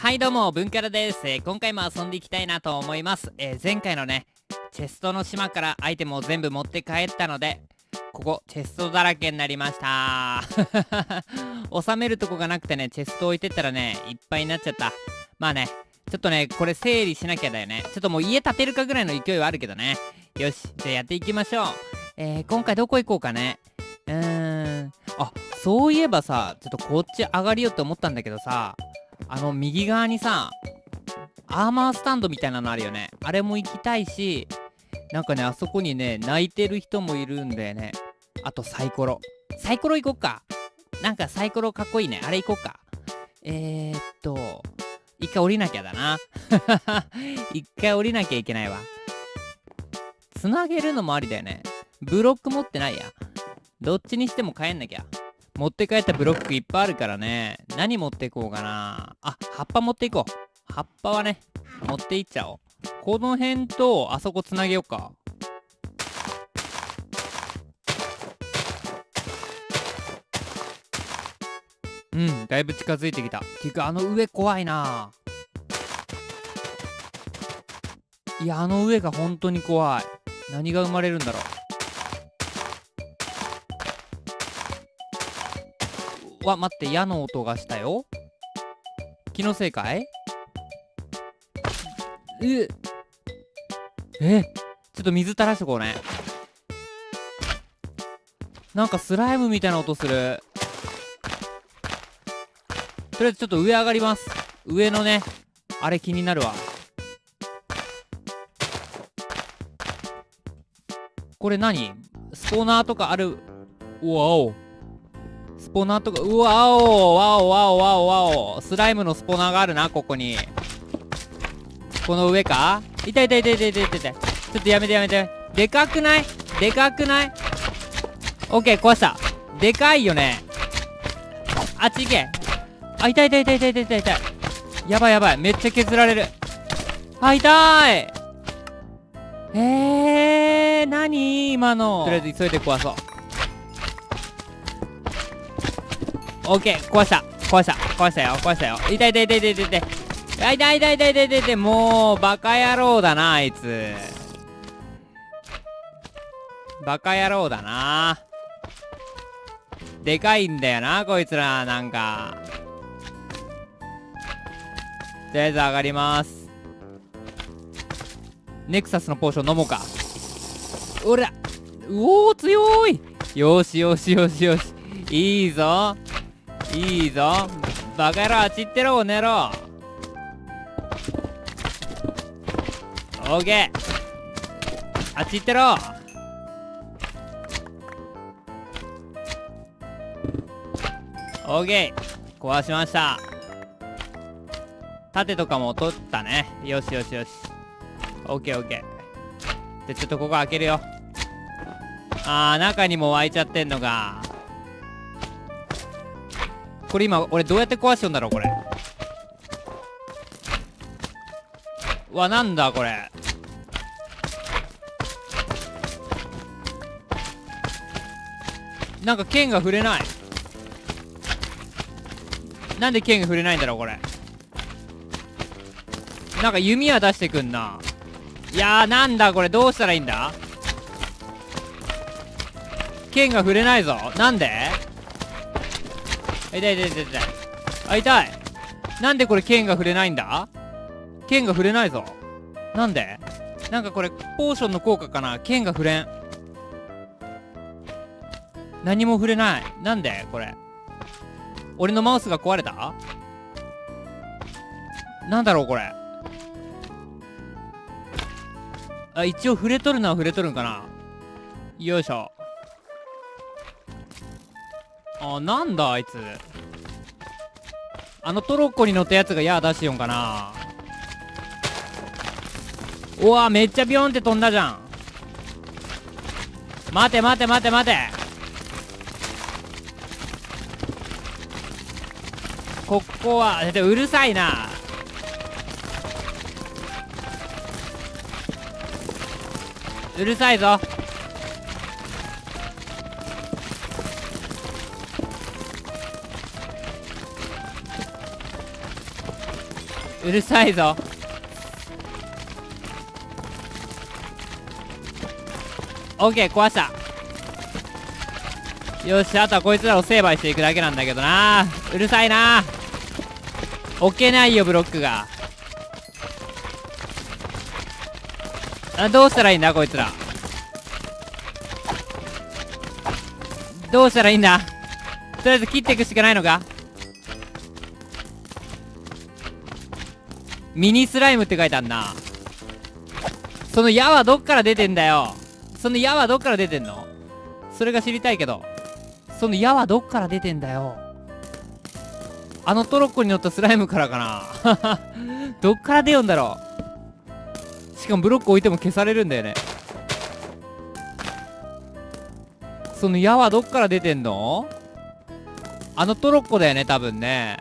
はいどうも、文キャラです、えー、今回も遊んでいきたいなと思います。えー、前回のね、チェストの島からアイテムを全部持って帰ったので、ここ、チェストだらけになりました。収めるとこがなくてね、チェスト置いてったらね、いっぱいになっちゃった。まあね、ちょっとね、これ整理しなきゃだよね。ちょっともう家建てるかぐらいの勢いはあるけどね。よし、じゃあやっていきましょう。えー、今回どこ行こうかね。うーん。あ、そういえばさ、ちょっとこっち上がりよって思ったんだけどさ、あの右側にさアーマースタンドみたいなのあるよね。あれも行きたいしなんかねあそこにね泣いてる人もいるんだよね。あとサイコロ。サイコロ行こっか。なんかサイコロかっこいいね。あれ行こっか。えー、っと一回降りなきゃだな。一回降りなきゃいけないわ。つなげるのもありだよね。ブロック持ってないや。どっちにしても帰んなきゃ。持って帰ったブロックいっぱいあるからね。何持っていこうかな。あ、葉っぱ持っていこう。葉っぱはね、持っていっちゃおう。この辺と、あそこつなげようか。うん、だいぶ近づいてきた。ていうか、あの上怖いないや、あの上が本当に怖い。何が生まれるんだろう。わ、待って、矢の音がしたよ。気のせいかい？ええちょっと水垂らしとこうね。なんかスライムみたいな音する。とりあえずちょっと上上がります。上のね、あれ気になるわ。これ何？スポーナーとかある？わお。スポナーとか、うわおわおわおわおわおスライムのスポナーがあるな、ここに。この上か？痛い痛い痛い痛い痛い痛い痛い。ちょっとやめてやめて。でかくない？でかくない？オッケー、壊した。でかいよね。あっち行け。あ、痛い痛い痛い痛い痛い痛い痛い。やばいやばい。めっちゃ削られる。あ、痛いえー、何今の？とりあえず急いで壊そう。オッケー壊した。壊した。壊したよ。壊したよ。痛い痛い痛い痛い痛い痛い。痛い痛い痛い痛い痛い痛い。もうバカ野郎だなあいつ。バカ野郎だな。でかいんだよなこいつら。なんか。とりあえず上がります。ネクサスのポーション飲もうか。おら。うおー強い。よしよしよしよし。いいぞ。いいぞ。バカ野郎あっち行ってろおねろ。オーケーあっち行ってろ。オーケー壊しました。盾とかも取ったね。よしよしよし。オッケーオッケー。でちょっとここ開けるよ。あー中にも湧いちゃってんのかこれ今俺どうやって壊しとんだろうこれ。わなんだこれ。なんか剣が触れない。なんで剣が触れないんだろうこれ。なんか弓は出してくんな。いやーなんだこれ。どうしたらいいんだ？剣が触れないぞ。なんで？痛い痛い痛い痛い。あ痛い。なんでこれ剣が触れないんだ？剣が触れないぞ。なんで？なんかこれポーションの効果かな？剣が触れん。何も触れない。なんで？これ。俺のマウスが壊れた？なんだろうこれ。あ一応触れとるのは触れとるんかな？よいしょ。あなんだあいつ。あのトロッコに乗ったやつが矢出しよんかな。うわめっちゃビヨンって飛んだじゃん。待て待て待て待て。ここはうるさいな。うるさいぞ。うるさいぞ。オッケー壊した。よしあとはこいつらを成敗していくだけなんだけどな。うるさいな。置けないよブロックが。あどうしたらいいんだこいつら。どうしたらいいんだ。とりあえず切っていくしかないのか。ミニスライムって書いてあんな。その矢はどっから出てんだよ。その矢はどっから出てんの？それが知りたいけど。その矢はどっから出てんだよ。あのトロッコに乗ったスライムからかな。どっから出よんだろう。しかもブロック置いても消されるんだよね。その矢はどっから出てんの？あのトロッコだよね多分ね。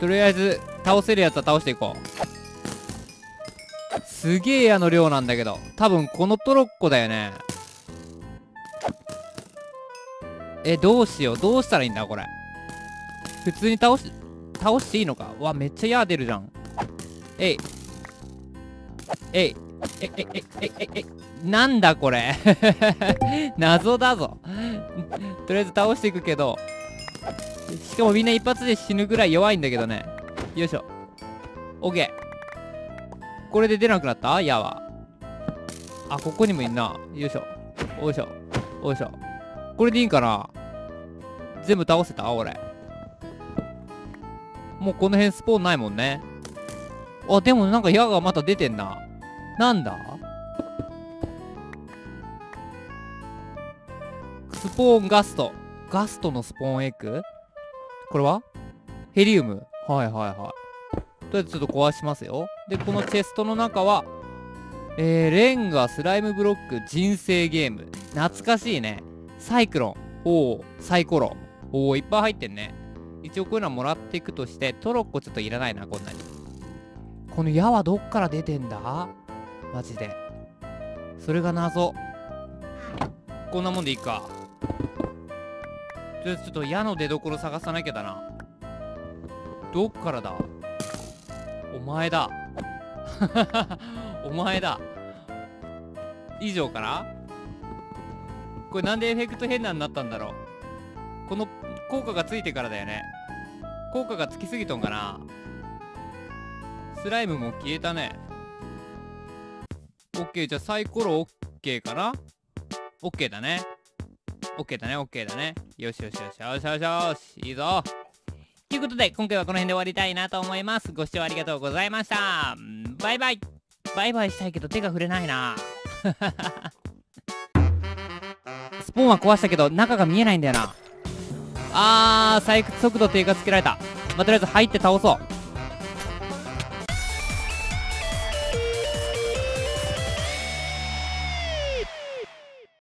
とりあえず倒せるやつは倒していこう。すげえ矢の量なんだけど。多分このトロッコだよね。えどうしよう。どうしたらいいんだこれ。普通に倒し倒していいのか。わめっちゃ矢出るじゃん。えい。えい。えいええええなんだこれ。謎だぞ。とりあえず倒していくけど。しかもみんな一発で死ぬぐらい弱いんだけどね。よいしょ。オッケー。これで出なくなった？矢は。あここにもいんな。よいしょ。よいしょ。よいしょ。これでいいんかな？全部倒せた？俺もうこの辺スポーンないもんね。あでもなんか矢がまた出てんな。なんだ？スポーンガスト。ガストのスポーンエッグ？これは？ヘリウム。はいはいはい。とりあえずちょっと壊しますよ。でこのチェストの中はえー、レンガスライムブロック人生ゲーム。懐かしいね。サイクロン。おおサイコロ。おおいっぱい入ってんね。一応こういうのはもらっていくとしてトロッコちょっといらないなこんなに。この矢はどっから出てんだ？マジで。それが謎。こんなもんでいいか。とりあえずちょっと矢の出所探さなきゃだな。どっからだ？お前だ。お前だ。以上かな？これなんでエフェクト変なになったんだろう？この効果がついてからだよね。効果がつきすぎとんかな？スライムも消えたね。オッケー。じゃあサイコロオッケーかな？オッケーだね。オッケーだねオッケーだね。よしよしよし。よしよしよし。いいぞ。ということで今回はこの辺で終わりたいなと思います。ご視聴ありがとうございました。バイバイ。バイバイしたいけど手が触れないな。スポーンは壊したけど中が見えないんだよな。あー採掘速度低下つけられた。まあ、とりあえず入って倒そう。